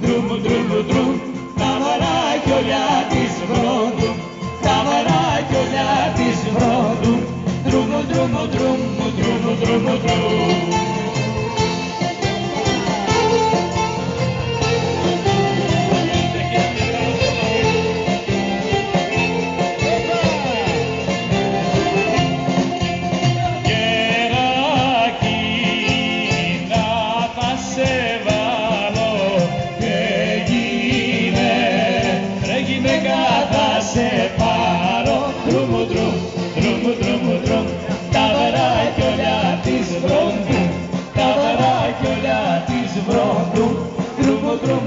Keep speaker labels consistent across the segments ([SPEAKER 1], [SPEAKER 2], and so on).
[SPEAKER 1] ντρουμ, ντρουμ, ντρουμ, τα μαράκιολιά της βρόντου, τα μαράκιολιά της βρόντου, ντρουμ, ντρουμ, ντρουμ, ντρουμ, ντρουμ, ντρουμ.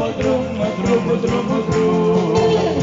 [SPEAKER 1] Drumă, drumă, drumă, drumă, drumă